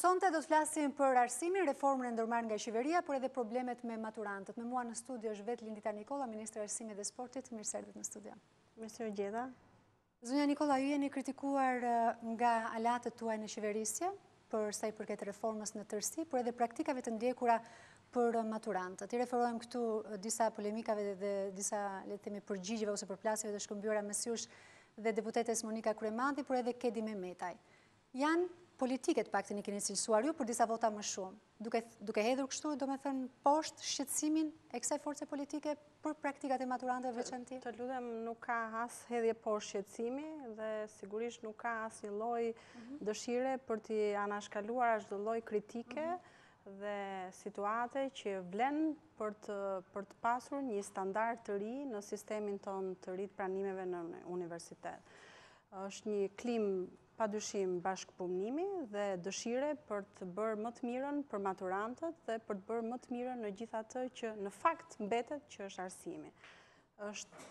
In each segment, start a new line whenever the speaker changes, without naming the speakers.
Sonte do të flasim për arsimin, reformën e ndërmarrë nga qeveria, por edhe problemet me maturantët. Me mua në studio është vetë Lindita Nikolla, Ministre e Arsimit dhe Sportit. Mirë se erdhët në studio.
Mirë se ju
gjeta. Zonja Nikolla, ju jeni kritikuar nga aleatët tuaj në qeverisje, për sa i përket reformës në tërësi, por edhe praktikave të ndjekura për maturantët. I referohem këtu disa polemikave dhe disa, le të themi, përgjigjeve ose përplasjeve të shkëmbyra mes jush dhe deputetes Monika Kryemadhi, por edhe Kejdi Mehmetaj. Janë politike të paktën i keni cilësuar ju për disa vota më shumë. Duke hedhur kështu, domethënë, poshtë shqetësimin e kësaj force politike për praktikat e maturantëve në veçanti?
Të lutem, nuk ka as hedhje poshtë shqetësimi dhe sigurisht nuk ka asnjë lloj mhm dëshire për t'i anashkaluar çdo lloj kritike mhm dhe situate që vlen për të pasur një standard të ri në sistemin tonë të ri të pranimeve në universitet. Është një klimë padyshim bashkëpunimi dhe dëshire për të bërë më të mirën për maturantët dhe për të bërë më të mirën në gjithë atë që në fakt mbetet që është arsimi. Është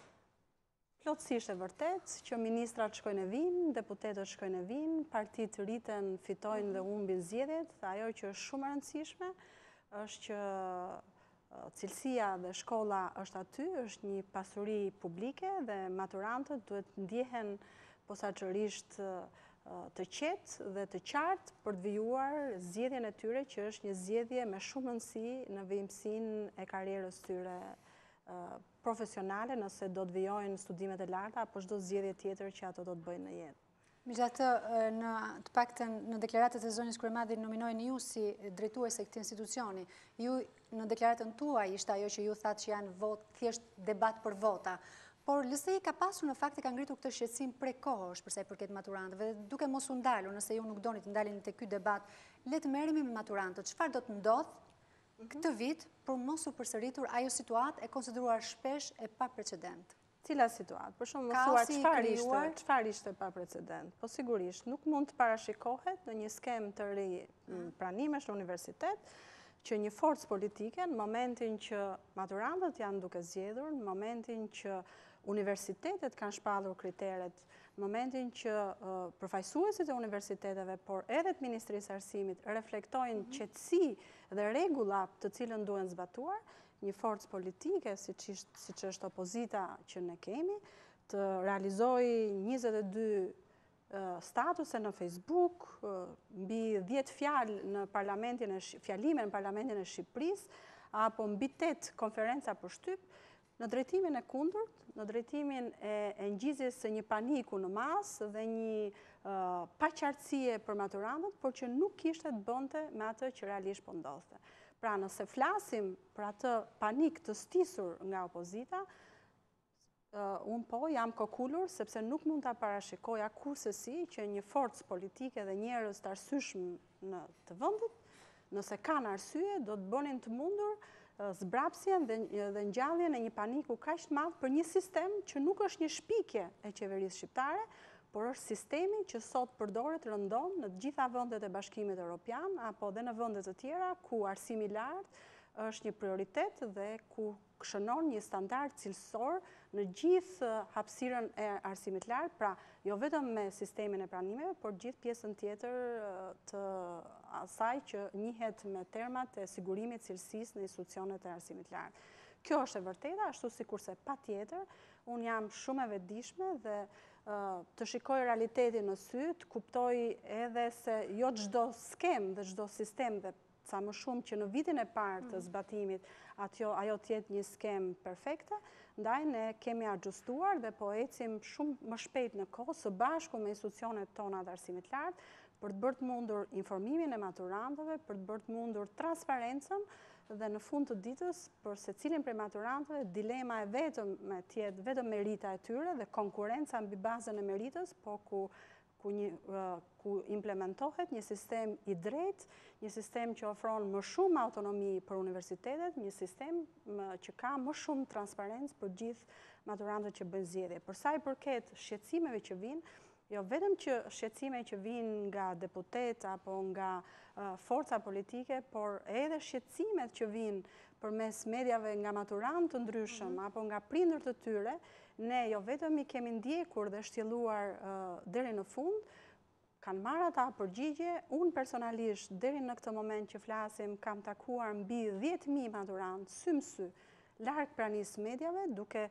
plotësisht e vërtetë që ministrat shkojnë e vijnë, deputetët shkojnë e vijnë, partitë rriten, fitojnë dhe humbin zgjedhjet, ajo që është shumë e rëndësishme është që Cilësia dhe shkolla është aty, është një pasuri publike dhe maturantët duhet të ndjehen posaçërisht të qetë dhe të qartë për të vijuar zgjedhjen e tyre që është një zgjedhje me shumë rëndësi në vijimësinë e karrierës tyre profesionale nëse do të vijojnë studimet e larta apo çdo zgjedhje tjetër që ato do të bëjnë në jetë.
Megjithatë, në të paktën në deklaratët e zonjës Kryemadhi nominojnë ju si drejtuese e këtij institucioni. Ju në deklaratën tuaj ishte ajo që ju thatë që janë vot, thjesht debat për vota. Por LSI ka pasur në fakt e ka ngritur këtë shqetësim prej kohësh për sa i përket maturantëve dhe duke mos u ndalur nëse ju nuk doni të ndaleni te ky debat, le të merremi me maturantët, çfarë do të ndodhë mhm këtë vit për të mos u përsëritur ajo situatë e konsideruar shpesh e paprecedentë?
Cila situatë? Për shumë mësuar, çfarë ishte, çfarë ishte pa precedent? Po sigurisht, nuk mund të parashikohet në një skemë të re mm pranimesh në universitet, që një forcë politike në momentin që maturantët janë duke zgjedhur, në momentin që universitetet kanë shpallur kriteret, në momentin që përfaqësuesit e universiteteve, por edhe të Ministrisë së Arsimit, reflektojnë mhm qetësi dhe regullat të cilën duhen zbatuar, një forcë politike siç është, siç është opozita që ne kemi, të realizojë njëzet e dy statuse në Facebook, mbi dhjetë fjalë në parlamentin e fjalime në parlamentin e Shqipërisë, apo mbi tetë konferenca për shtyp, në drejtimin e kundërt, në drejtimin e, e ngjizjes së një paniku në masë dhe një paqartësie për maturantët, por që nuk kishte të bënte me atë që realisht po ndodhte. Pra nëse flasim për atë panik të stisur nga opozita, unë po jam kokulur sepse nuk mund ta parashikoja kursesi që një forcë politike dhe njerëz të arsyeshëm të vendit, nëse kanë arsye, do të bënin të mundur zbrapsjen dhe ngjalljen e një paniku kaq të madh për një sistem që nuk është një shpikje e qeverisë shqiptare, por është sistemi që sot përdoret rëndom në të gjitha vendet e Bashkimit Europian apo dhe në vende të tjera ku arsimi i lartë është një prioritet dhe ku shënon një standard cilësor në gjithë hapësirën e arsimit të lartë, pra jo vetëm me sistemin e pranimeve, por gjithë pjesën tjetër të asaj që njihet me termat e sigurimit cilësisë në institucionet e arsimit të lartë. Kjo është e vërteta, ashtu sikurse patjetër Unë jam shumë e vetëdijshme dhe të shikoj realitetin në sy, të kuptoj edhe se jo çdo skemë dhe çdo sistem dhe ca më shumë që në vitin e parë të zbatimit ajo të jetë një skemë perfekte, ndaj ne kemi axhustuar dhe po ecim shumë më shpejt në kohë së bashku me institucionet tona të arsimit të lartë, për të bërë të mundur informimin e maturantëve, për të bërë të mundur transparencën dhe në fund të ditës për secilin prej maturantëve dilema e vetme të jetë, vetëm merita e tyre dhe konkurrenca mbi bazën e meritës, po ku ku implementohet një sistem i drejtë, një sistem që ofron më shumë autonomi për universitetet, një sistem që ka më shumë transparencë për gjithë maturantët që bëjnë zgjedhje. Përsa i përket shqetësimeve që vijnë, Jo vetëm që shqetësime që vijnë nga deputetë apo nga forca politike, por edhe shqetësimet që vijnë përmes mediave nga maturantë të ndryshëm mhm. apo nga prindër të tyre, ne jo vetëm i kemi ndjekur dhe shtjelluar deri në fund, kanë marrë ata përgjigje, unë personalisht deri në këtë moment që flasim kam takuar mbi 10.000 maturantë, sy më sy, larg pranisë së mediave, duke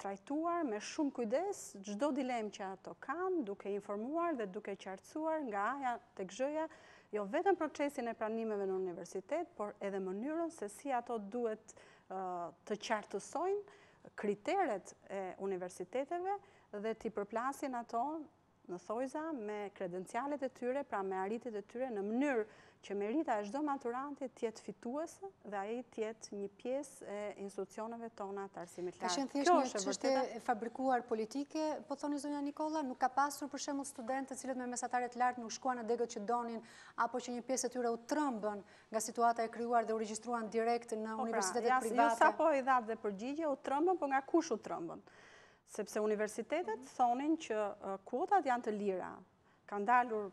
trajtuar me shumë kujdes çdo dilemë që ato kanë, duke informuar dhe duke qartësuar nga aja tek zhëja, jo vetëm procesin e pranimeve në universitet, por edhe mënyrën se si ato duhet të qartësojnë kriteret e universiteteve dhe t'i përplasin ato në thojza me kredencialet e tyre, pra me arritjet e tyre, në mënyrë që merita e çdo maturanti të jetë fituese dhe ai të jetë një pjesë e institucioneve tona të arsimit të
lartë. Ka qenë thjesht një çështje e fabrikuar politike, po thoni zonja Nikolla, nuk ka pasur për shembull studentë të cilët me mesatare të lartë nuk shkuan në degët që donin apo që një pjesë e tyre u trëmbën nga situata e krijuar dhe u regjistruan direkt në universitetet private.
Jo sapo i dhatë dhe përgjigje, u trëmbën, po nga kush u trëmbën? Sepse universitetet thonin që kuotat janë të lira, kanë dalur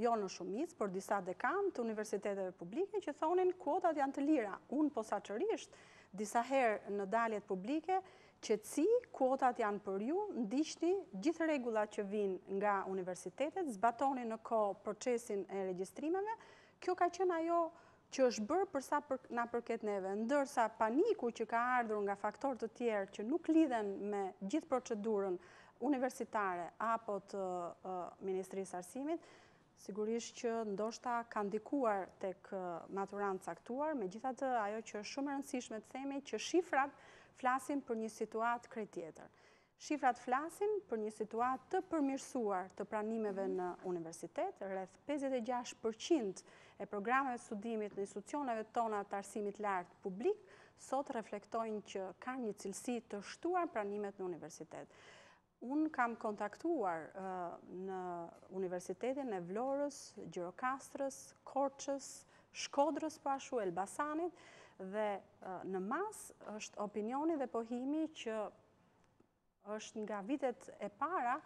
jo në shumicë, por disa dekanë të universiteteve publike që thonin kuotat janë të lira. Unë posaçërisht disa herë në daljet publike qetësi kuotat janë për ju, ndiqni gjithë rregullat që vijnë nga universitetet, zbatoni në kohë procesin e regjistrimeve, kjo ka qenë ajo që është bërë për sa na përket neve, ndërsa paniku që ka ardhur nga faktorë të tjerë që nuk lidhen me gjithë procedurën universitare apo të Ministrisë së Arsimit, sigurisht që ndoshta ka ndikuar tek maturantë të caktuar, megjithatë ajo që është shumë e rëndësishme të themi që shifrat flasin për një situatë krejt tjetër. Shifrat flasin për një situatë të përmirësuar të pranimeve në universitet, rreth pesëdhjetë e gjashtë për qind e programeve të studimit në institucionet tona të arsimit të lartë publik sot reflektojnë që kanë një cilësi të shtuar pranimet në universitet. Unë kam kontaktuar në Universitetin e Vlorës, Gjirokastrës, Korçës, Shkodrës po ashtu, Elbasanit, dhe në masë është opinioni dhe pohimi që Është nga vitet e para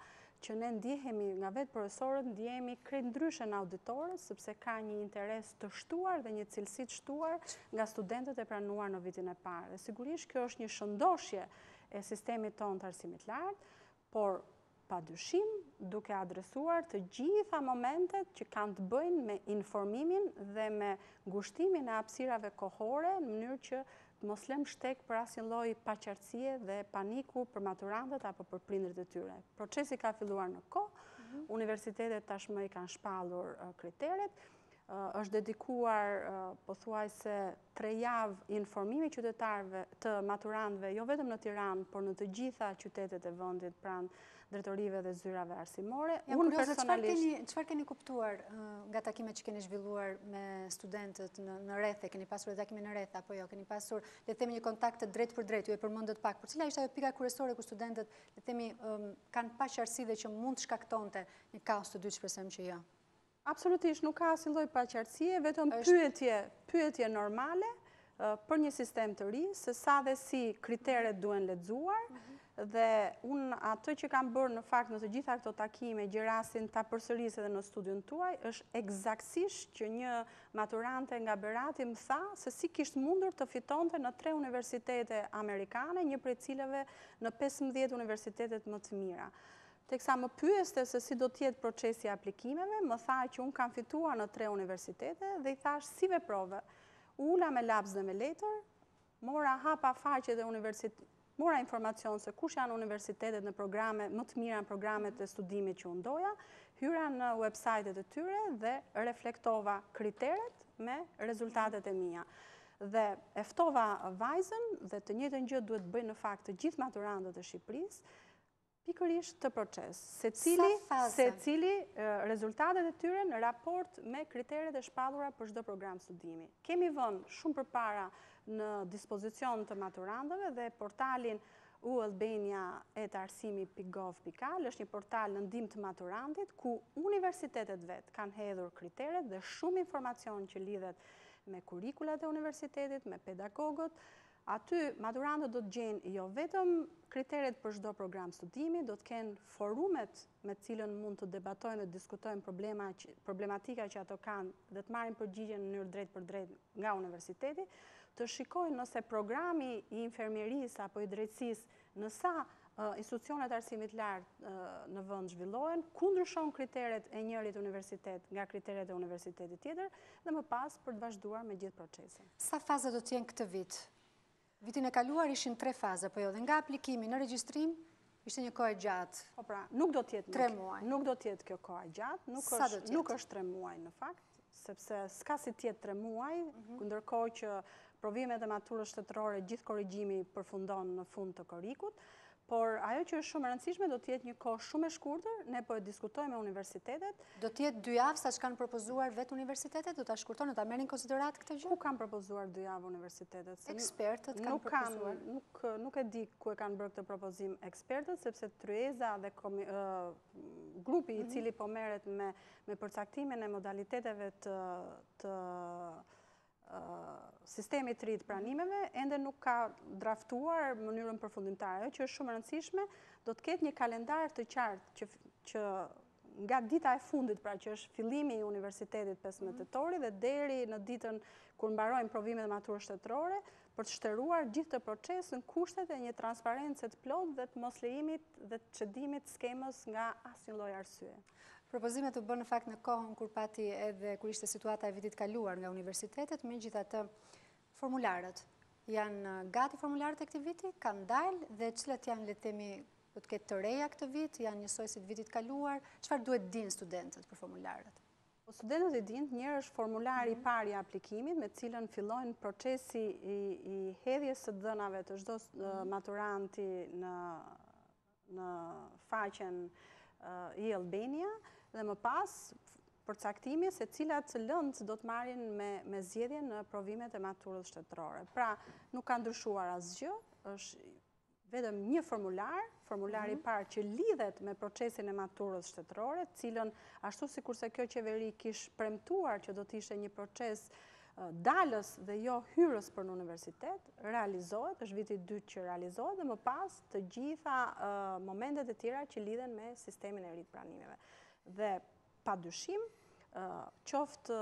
që ne ndjehemi nga vetë profesorët, ndjehemi krejt ndryshe në auditore, sepse ka një interes të shtuar dhe një cilësi të shtuar nga studentët e pranuar në vitin e parë. Dhe sigurisht kjo është një shëndoshje e sistemit tonë të arsimit të lartë, por padyshim duke adresuar të gjitha momentet që kanë të bëjnë me informimin dhe me ngushtimin e hapësirave kohore në mënyrë që të mos lëmë shteg për asnjë lloj paqartësie dhe paniku për maturantët apo për prindërit e tyre. Procesi ka filluar në kohë, universitetet tashmë i kanë shpallur kriteret, Është dedikuar pothuajse tre javë informimit të qytetarëve, të maturantëve jo vetëm në Tiranë, por në të gjitha qytetet e vendit pranë drejtorive dhe zyrave arsimore.
Jam kurioze çfarë keni kuptuar nga takimet që keni zhvilluar me studentët në rrethe, keni pasur edhe takime në rrethe apo jo, keni pasur le të themi një kontakt të drejtpërdrejtë, ju e përmendët pak, por cila ishte ajo pika kryesore ku studentët le të themi kanë paqartësi dhe që mund të shkaktonte një kaos të dytë, shpresojmë që jo?
Absolutisht, nuk ka asnjë lloj paqartësie, vetëm pyetje, pyetje normale për një sistem të ri, se sa dhe si kriteret duhen lexuar, dhe unë atë që kam bërë në fakt në të gjitha këto takime, gjej rastin ta përsëris edhe në studion tuaj, është ekzaktësisht që një maturante nga Berati më tha se si kishte mundur të fitonte në tre universitete amerikane, një prej të cilëve në pesëmbëdhjetë universitetet më të mira. Teksa më pyeste se si do të jetë procesi i aplikimeve, më tha që unë kam fituar në tre universitete dhe i thashë si veprove. U ula me laps dhe me letër, mora hapa faqet e universiteteve, mora informacion se kush janë universitetet në programe më të mira në programet e studimit që unë doja, hyra në website-et e tyre dhe reflektova kriteret me rezultatet e mia. Dhe e ftova vajzën dhe të njëjtën gjë duhet të bëjnë në fakt të gjithë maturantët e Shqipërisë, Pikërisht këtë proces, secili, secili rezultatet e tyre në raport me kriteret e shpallura për çdo program studimi. Kemi vënë shumë përpara në dispozicion të maturantëve dhe portalin ualbania.arsimi.gov.al është një portal në ndihmë të maturantit, ku universitetet vetë kanë hedhur kriteret dhe shumë informacion që lidhet me kurikulat e universitetit, me pedagogët, Aty, maturantët do të gjejnë jo vetëm kriteret për çdo program studimi, do të kenë forumet me të cilën mund të debatojnë dhe diskutojnë problema, problematika që ato kanë dhe të marrin përgjigje në mënyrë të drejtpërdrejtë nga universiteti, të shikojnë nëse programi i infermierisë apo i drejtësisë Në sa institucione të arsimit të lartë në vend zhvillohen, ku ndryshon kriteret e njërit universitet nga kriteret e universitetit tjetër dhe më pas për të vazhduar me gjithë procesin.
Sa faza do të jenë këtë vit? Vitin e kaluar ishin tre faza, po jo, dhe nga aplikimi në regjistrim, ishte një kohë e gjatë.
Po pra, nuk do të jetë
tre muaj.
Nuk do të jetë kjo kohë e gjatë, nuk është tre muaj në fakt. sepse s'ka si të jetë tre muaj, ndërkohë që provimet e maturës shtetërore gjithë korrigjimi përfundon në fund të korrikut, por ajo që është shumë e rëndësishme do të jetë një kohë shumë e shkurtur, ne po e diskutojmë me universitetet.
Do të jetë dy javë sa ç'kanë propozuar vetë universitetet, do ta shkurtojnë, do ta merrni në konsideratë këtë gjë?
Ku kanë propozuar dy javë universitetet?
Ekspertët kanë propozuar.
Nuk e di ku e kanë bërë këtë propozim ekspertët, sepse tryeza dhe grupi i cili po merret me përcaktimin e modaliteteve të sistemit të ri të pranimeve, ende nuk ka draftuar mënyrën përfundimtare. Ajo që është shumë e rëndësishme, do të ketë një kalendar të qartë që nga dita e fundit, pra që është fillimi i universitetit 15 tetori dhe deri në ditën kur mbarojnë provimet e maturës shtetërore, për të shteruar gjithë këtë proces në kushtet e një transparence të plotë dhe të moslejimit dhe të cedimit të skemës nga asnjë lloj arsye.
Propozimet u bënë në fakt në kohën kur pati edhe kur ishte situata e vitit të kaluar nga universitetet, megjithatë formularët. Janë gati formularët e këtij viti, kanë dalë dhe cilat janë le të themi do të ketë të reja këtë vit, janë njësoj si të vitit të kaluar, çfarë duhet të dinë studentët për formularët?
Po studentët e dinë, njëri është formulari i parë i aplikimit me të cilën fillojnë procesi i hedhjes së të dhënave të çdo maturanti në në faqen e-Albania dhe më pas përcaktimi se cilat lëndë do të marrin me zgjedhje në provimet e maturës shtetërore. Pra, nuk ka ndryshuar asgjë, është vetëm një formular, formulari i parë që lidhet me procesin e maturës shtetërore, të cilën ashtu sikurse kjo qeveri kish premtuar që do të ishte një proces dalës dhe jo hyrës për në universitet, realizohet, është viti i dytë që realizohet dhe më pas të gjitha momentet e tjera që lidhen me sistemin e ri të pranimeve. Dhe Pa dyshim, qoftë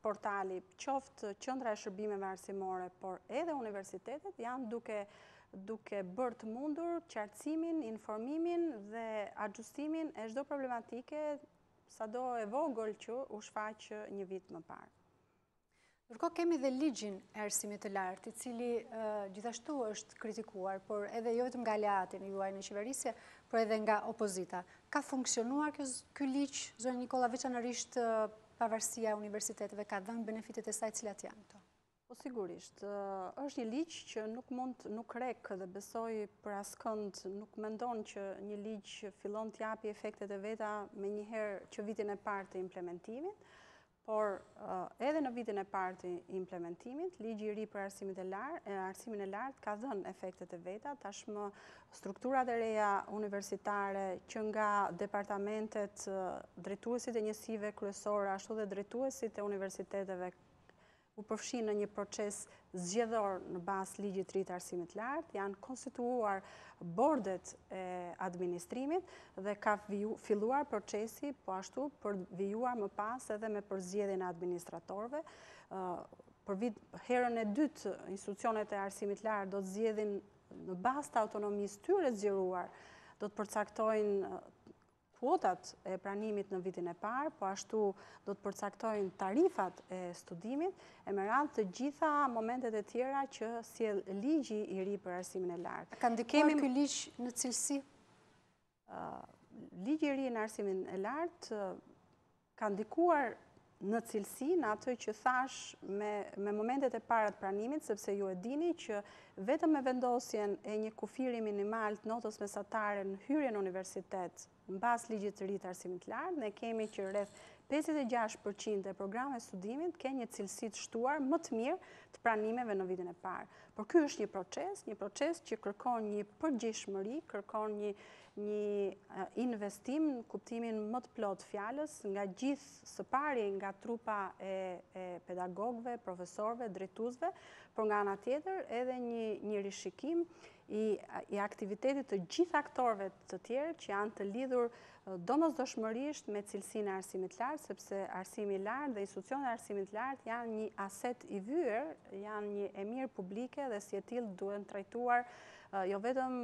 portali, qoftë qendra e shërbimeve arsimore, por edhe universitetet janë duke bërë të mundur qartësimin, informimin dhe axhustimin e çdo problematike, sado e vogël që u shfaq një vit më parë.
Ndërkohë kemi dhe ligjin e arsimit të lartë, i cili gjithashtu është kritikuar, por edhe jo vetëm nga aleati juaj në qeverisje, por edhe nga opozita. Ka funksionuar ky ligj, zonja Nikola, veçanërisht pavarësia e universiteteve, ka dhënë benefitet e saj cilat janë këto?
Po sigurisht, është një ligj që nuk mund, nuk rekë dhe besoj për askënd, nuk mendon që një ligj fillon të japi efektet e veta menjëherë që vitin e parë të implementimit, Por, edhe në vitin e parë të implementimit, ligji i ri për arsimin e lartë ka dhënë efektet e veta, tashmë strukturat e reja universitare që nga departamentet, drejtuesit e njësive kryesore ashtu dhe drejtuesit e universiteteve u përfshinë në një proces zgjedhor në bazë të ligjit të ri të arsimit të lartë, janë konstituuar bordet e administrimit dhe ka filluar procesi po ashtu për të vijuar më pas edhe me përzgjedhjen e administratorëve. Për vit herën e dytë institucionet e arsimit të lartë do të zgjedhin në bazë të autonomisë së tyre të zgjeruar, do të përcaktojnë Kuotat e pranimit në vitin e parë, po ashtu do të përcaktojnë tarifat e studimit, e me radhë të gjitha momentet e tjera që sjell ligji i ri për arsimin e lartë.
Ka ndikuar ky ligj në cilësi?
Ligji i ri në arsimin e lartë, Ka ndikuar në cilësi në atë që thash me momentet e para të pranimit, sepse ju e dini që vetëm me vendosjen e një kufiri minimal të notës mesatare në hyrjen në universitet, në bazë ligjit të ri të arsimit të lartë, ne kemi që rreth 56% e programeve të studimit kenë një cilësi të shtuar më të mirë të pranimeve në vitin e parë. Por ky është një proces, një proces që kërkon një përgjegjshmëri, kërkon një Një investim në kuptimin më të plotë të fjalës, nga gjithë, së pari nga trupa e pedagogëve, profesorëve, drejtuesve, por nga ana tjetër edhe një rishikim i aktivitetit të gjithë aktorëve të tjerë që janë të lidhur domosdoshmërisht me cilësinë e arsimit të lartë, sepse arsimi i lartë dhe institucionet e arsimit të lartë janë një aset i vyer, janë një e mirë publike dhe si e tillë duhen trajtuar jo vetëm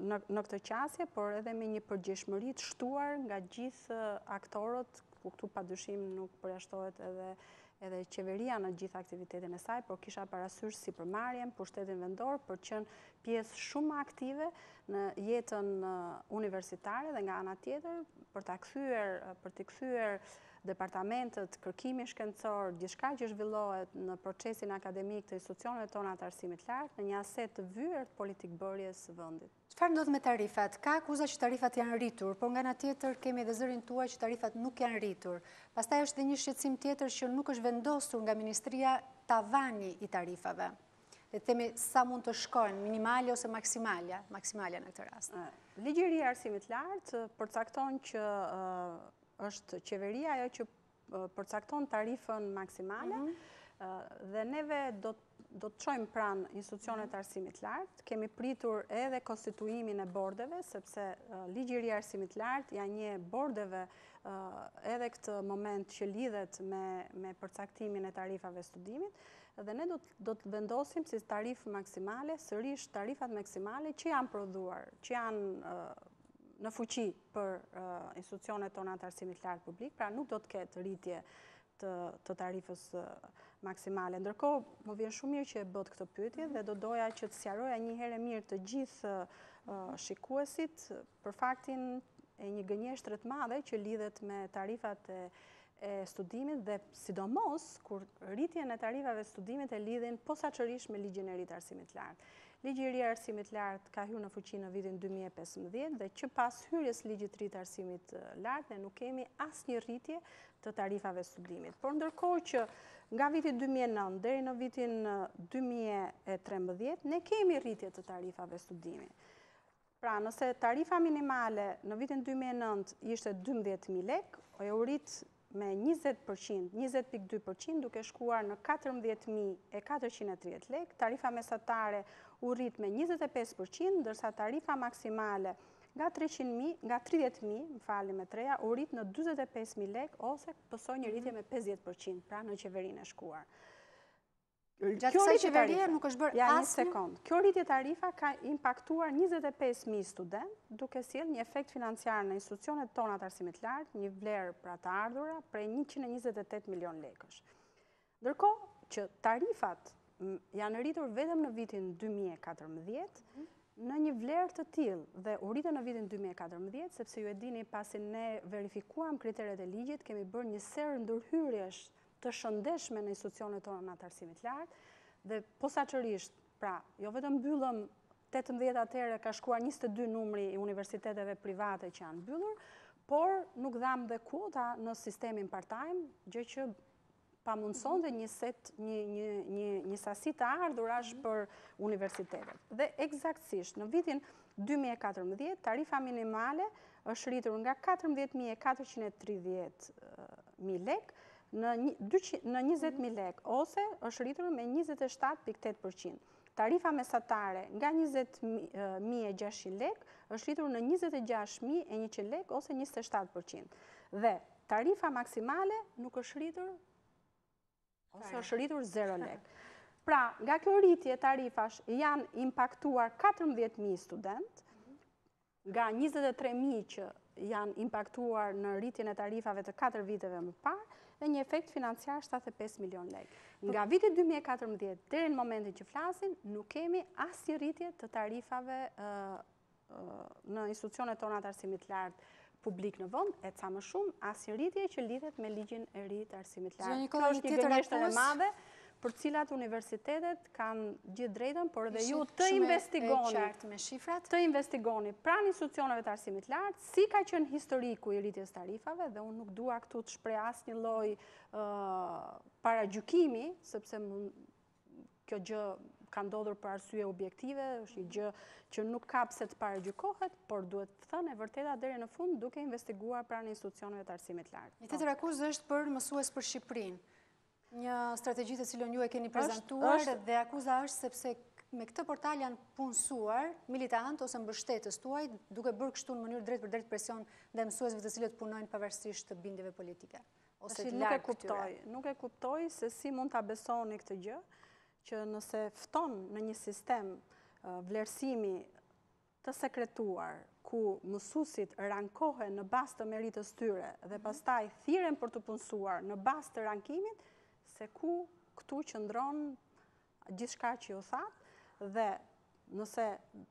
në këtë qasje, por edhe me një përgjegjshmëri të shtuar nga gjithë aktorët, ku këtu pa dyshim nuk përjashtohet edhe edhe qeveria në gjithë aktivitetin e saj, por kisha parasysh sipërmarrjen, pushtetin vendor, për të qenë pjesë shumë aktive në jetën universitare dhe nga ana tjetër, për t'i kthyer, për t'i kthyer, uh, departamentet, kërkimi shkencor, gjithçka që zhvillohet në procesin akademik të institucioneve tona të arsimit të lartë, në një aset të vyer të politikëbërjes së vendit.
Çfarë ndodh me tarifat? Ka akuza që tarifat janë rritur, por nga ana tjetër kemi edhe zërin tuaj që tarifat nuk janë rritur. Pastaj është edhe një shqetësim tjetër që nuk është vendosur nga ministria tavani i tarifave. Le të themi sa mund të shkojnë, minimalja ose maksimalja, maksimalja në këtë rast.
Ligji i ri i arsimit të lartë përcakton që Është qeveria ajo që përcakton tarifën maksimale dhe neve do të do të çojmë pranë institucioneve të arsimit të lartë, kemi pritur edhe konstituimin e bordeve, sepse ligji i ri i arsimit të lartë ia njeh bordeve edhe këtë moment që lidhet me përcaktimin e tarifave të studimit, dhe ne do të vendosim si tarifë maksimale, sërish tarifat maksimale që janë prodhuar, që janë përcaktuar, në fuqi për institucionet tona të arsimit të lartë publik, pra nuk do të ketë rritje të tarifës maksimale. Ndërkohë, më vjen shumë mirë që e bëtë këtë pyetje dhe do doja që të sqaroja një herë e mirë të gjithë shikuesit për faktin e një gënjeshtre të madhe që lidhet me tarifat e e studimit dhe sidomos kur rritjen e tarifave të studimit e lidhin posaçërisht me ligjin e ri të arsimit të lartë. Ligji i ri i arsimit të lartë ka hyrë në fuqi në vitin 2015 dhe që pas hyrjes së ligjit të ri të arsimit të lartë ne nuk kemi asnjë rritje të tarifave të studimit. Por ndërkohë që nga viti 2009 deri në vitin 2013 ne kemi rritje të tarifave të studimit. Pra, nëse tarifa minimale në vitin dy mijë e nëntë ishte dymbëdhjetë mijë lekë, ajo u rrit me njëzet për qind, njëzet pikë dy për qind, duke shkuar në katërmbëdhjetë mijë e katërqind e tridhjetë lekë, tarifa mesatare u rrit me njëzet e pesë për qind, ndërsa tarifa maksimale nga treqind mijë, nga tridhjetë mijë, më falni me trea, u rrit në dyzet e pesë mijë lekë ose pësoi një rritje me pesëdhjetë për qind, pra në qeverinë e shkuar.
Gjatë kësaj qeverie nuk është bërë
asnjë sekondë. Kjo rritje tarifash ka impaktuar 25.000 studentë, duke sjellë një efekt financiar në institucionet tona të arsimit të lartë, një vlerë pra të ardhura, prej 128 milion lekësh. Ndërkohë që tarifat janë rritur vetëm në vitin 2014, në një vlerë të tillë dhe u rritën në vitin 2014, sepse ju e dini pasi ne verifikuam kriteret e ligjit, kemi bërë një sërë ndërhyrjesh të shëndetshme në institucionet tona të arsimit të lartë, dhe posaçërisht, pra, jo vetëm mbyllëm 18 atëherë, ka shkuar 22 numri i universiteteve private që janë mbyllur, por nuk dhamë dhe kuota në sistemin part-time, gjë që pamundësonte një set, një, një, një, një sasi të ardhurash për universitetet. Dhe ekzaktësisht, në vitin Dy mijë e katërmbëdhjetë, tarifa minimale është rritur nga katërmbëdhjetë mijë e katërqind e tridhjetë mijë lekë në njëzet mijë lekë, ose është rritur me njëzet e shtatë pikë tetë përqind. Tarifa mesatare nga njëzet mijë e gjashtëqind lekë është rritur në njëzet e gjashtë mijë e njëqind lekë, ose njëzet e shtatë përqind. Dhe tarifa maksimale nuk është rritur Ose është rritur 0 lekë. Pra, nga kjo rritje tarifash janë impaktuar 14.000 studentë, nga 23.000 që janë impaktuar në rritjen e tarifave të 4 viteve më parë, dhe një efekt financiar 75 milion lekë. Nga viti 2014, deri në momentin që flasim, nuk kemi asnjë rritje të tarifave në institucionet tona të arsimit të lartë publik në vend, e ca më shumë, asnjë rritje që lidhet me ligjin e ri të arsimit të lartë. Kjo është një gënjeshtër e madhe, për të cilat universitetet kanë gjithë të drejtën, por dhe ju të investigoni, të investigoni pranë institucioneve të arsimit të lartë, si ka qenë historiku i rritjes së tarifave, dhe unë nuk dua këtu të shpreh asnjë lloj paragjykimi, sepse Kjo gjë ka ndodhur për arsye objektive, është një gjë që nuk ka pse të paragjykohet, por duhet thënë e vërteta deri në fund duke investiguar pranë institucioneve të arsimit të lartë.
Një tjetër akuzë është për mësues për Shqipërinë. Një strategji të cilën ju e keni prezantuar dhe akuza është sepse me këtë portal janë punësuar militantë ose mbështetës tuaj duke bërë kështu në mënyrë drejtpërdrejt presion ndaj mësuesve të cilët punojnë pavarësisht bindjeve politike. ose të lartë këtyre.
Nuk e kuptoj, nuk e kuptoj se si mund ta besoni këtë gjë, që nëse futemi në një sistem vlerësimi të sekretuar, ku mësuesit rankohen në bazë të meritës tyre dhe mhm. pastaj thirren për t'u punësuar në bazë të rankimit, se ku këtu qëndron gjithçka që ju thatë dhe nëse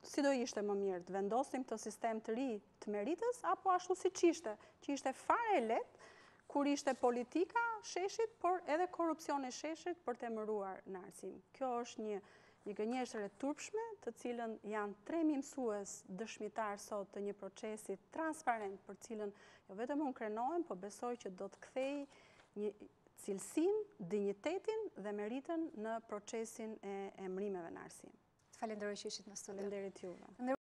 si do ishte më mirë të vendosnim këtë sistem të ri të meritës, apo ashtu siç ishte, që ishte fare e lehtë, kur ishte politika sheshit, por edhe korrupsioni sheshit për të emëruar në arsim. Kjo është një një gënjeshtër e turpshme, për të cilën janë tre mijë mësues dëshmitarë sot të një procesi transparent, për të cilin jo vetëm unë krenohem, po besoj që do të kthejë një cilësinë, dinjitetin dhe meritën në procesin e emërimeve në arsim.
Të falënderoj që ishit në studio.
Faleminderit juve.